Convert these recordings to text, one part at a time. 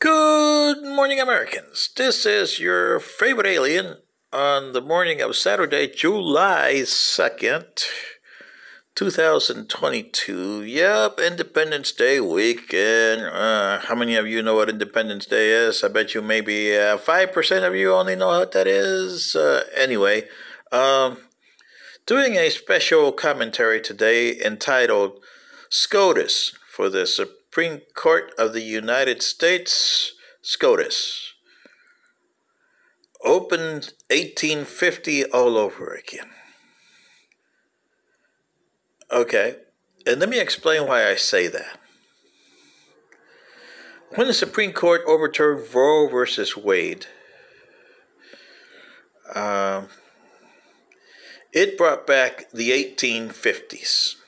Good morning, Americans. This is your favorite alien on the morning of Saturday, July 2nd, 2022. Yep, Independence Day weekend. Uh, how many of you know what Independence Day is? I bet you maybe uh, 5% of you only know what that is. Uh, anyway, um, doing a special commentary today entitled SCOTUS for the Supreme Court of the United States, SCOTUS. Opened 1850 all over again. Okay, and let me explain why I say that. When the Supreme Court overturned Roe versus Wade, uh, it brought back the 1850s.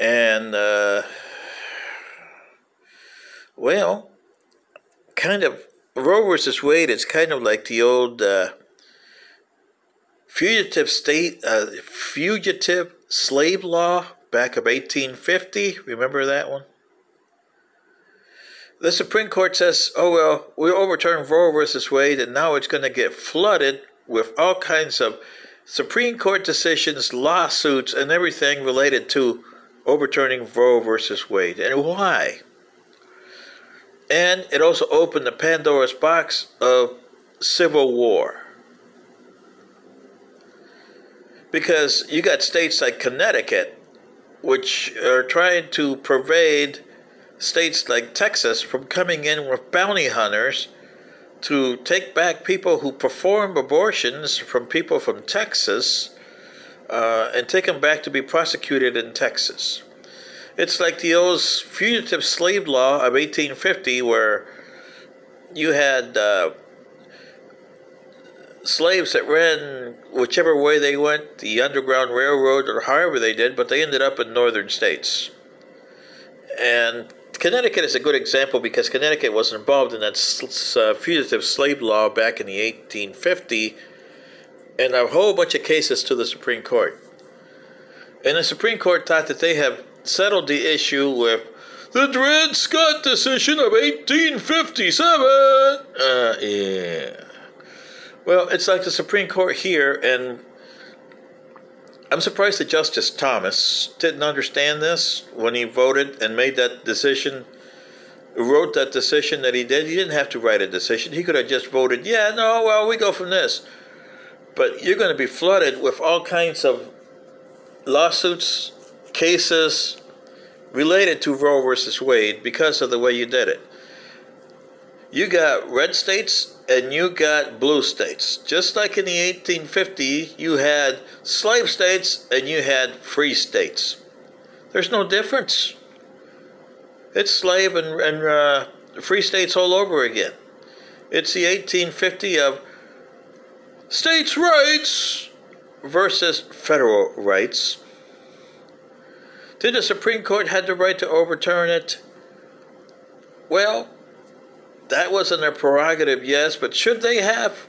And, uh, well, kind of, Roe versus Wade is kind of like the old uh, fugitive state, uh, fugitive slave law back of 1850. Remember that one? The Supreme Court says, oh, well, we overturned Roe versus Wade, and now it's going to get flooded with all kinds of Supreme Court decisions, lawsuits, and everything related to overturning Roe versus Wade. And why? And it also opened the Pandora's box of civil war. Because you got states like Connecticut, which are trying to pervade states like Texas from coming in with bounty hunters to take back people who perform abortions from people from Texas uh, and take them back to be prosecuted in Texas. It's like the old fugitive slave law of 1850, where you had uh, slaves that ran whichever way they went, the Underground Railroad or however they did, but they ended up in northern states. And Connecticut is a good example because Connecticut was involved in that uh, fugitive slave law back in the 1850 and a whole bunch of cases to the Supreme Court. And the Supreme Court thought that they have settled the issue with the Dred Scott decision of 1857. Uh, yeah. Well, it's like the Supreme Court here, and I'm surprised that Justice Thomas didn't understand this when he voted and made that decision, wrote that decision that he did. He didn't have to write a decision. He could have just voted, yeah, no, well, we go from this. But you're going to be flooded with all kinds of lawsuits, cases related to Roe versus Wade because of the way you did it. You got red states and you got blue states. Just like in the 1850, you had slave states and you had free states. There's no difference. It's slave and, and uh, free states all over again. It's the 1850 of states' rights versus federal rights. Did the Supreme Court have the right to overturn it? Well, that wasn't their prerogative, yes, but should they have?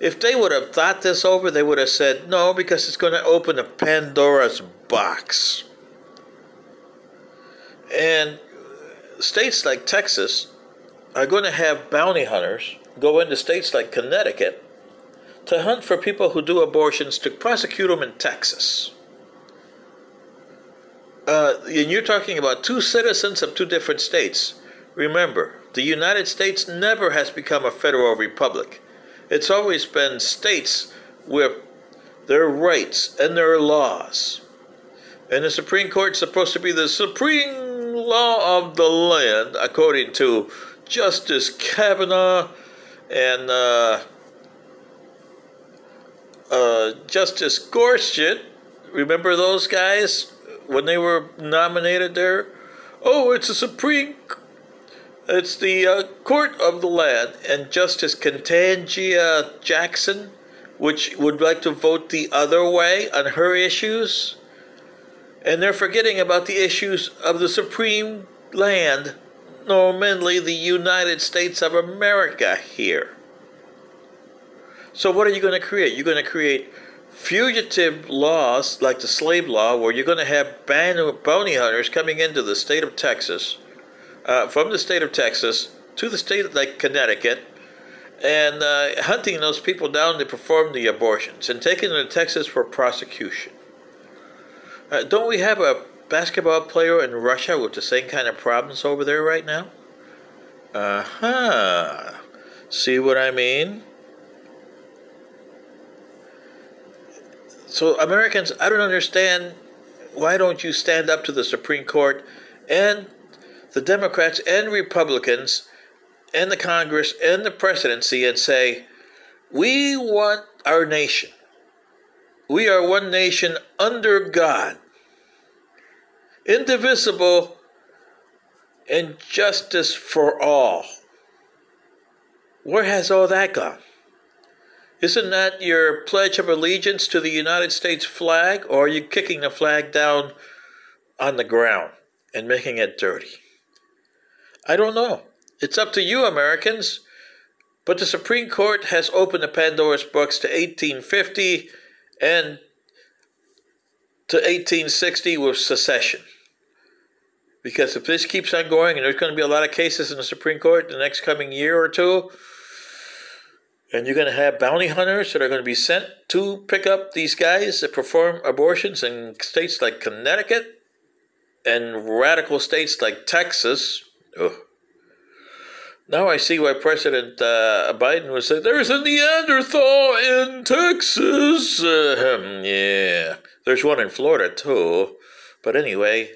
If they would have thought this over, they would have said no, because it's going to open a Pandora's box. And states like Texas are going to have bounty hunters go into states like Connecticut to hunt for people who do abortions to prosecute them in Texas. Uh, and you're talking about two citizens of two different states. Remember, the United States never has become a federal republic. It's always been states with their rights and their laws. And the Supreme Court is supposed to be the supreme law of the land, according to Justice Kavanaugh and uh, uh, Justice Gorsuch. Remember those guys when they were nominated there? Oh, it's a Supreme it's the uh, Court of the Land and Justice Ketanji Jackson, which would like to vote the other way on her issues. And they're forgetting about the issues of the Supreme Land, normally the United States of America here. So what are you going to create? You're going to create fugitive laws like the slave law where you're going to have band of bounty hunters coming into the state of Texas uh, from the state of Texas to the state like Connecticut and uh, hunting those people down to perform the abortions and taking them to Texas for prosecution. Uh, don't we have a basketball player in Russia with the same kind of problems over there right now? Uh huh. See what I mean? So, Americans, I don't understand why don't you stand up to the Supreme Court and the Democrats and Republicans and the Congress and the presidency and say, we want our nation. We are one nation under God, indivisible, and justice for all. Where has all that gone? Isn't that your pledge of allegiance to the United States flag, or are you kicking the flag down on the ground and making it dirty? I don't know. It's up to you, Americans. But the Supreme Court has opened the Pandora's box to 1850 and to 1860 with secession. Because if this keeps on going, and there's going to be a lot of cases in the Supreme Court the next coming year or two, and you're going to have bounty hunters that are going to be sent to pick up these guys that perform abortions in states like Connecticut and radical states like Texas. Ugh. Now I see why President uh, Biden was saying there's a Neanderthal in Texas. Uh, yeah, there's one in Florida too. But anyway,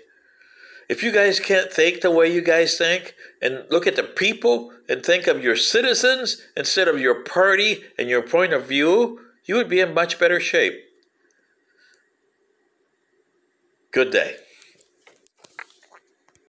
if you guys can't think the way you guys think and look at the people and think of your citizens instead of your party and your point of view, you would be in much better shape. Good day.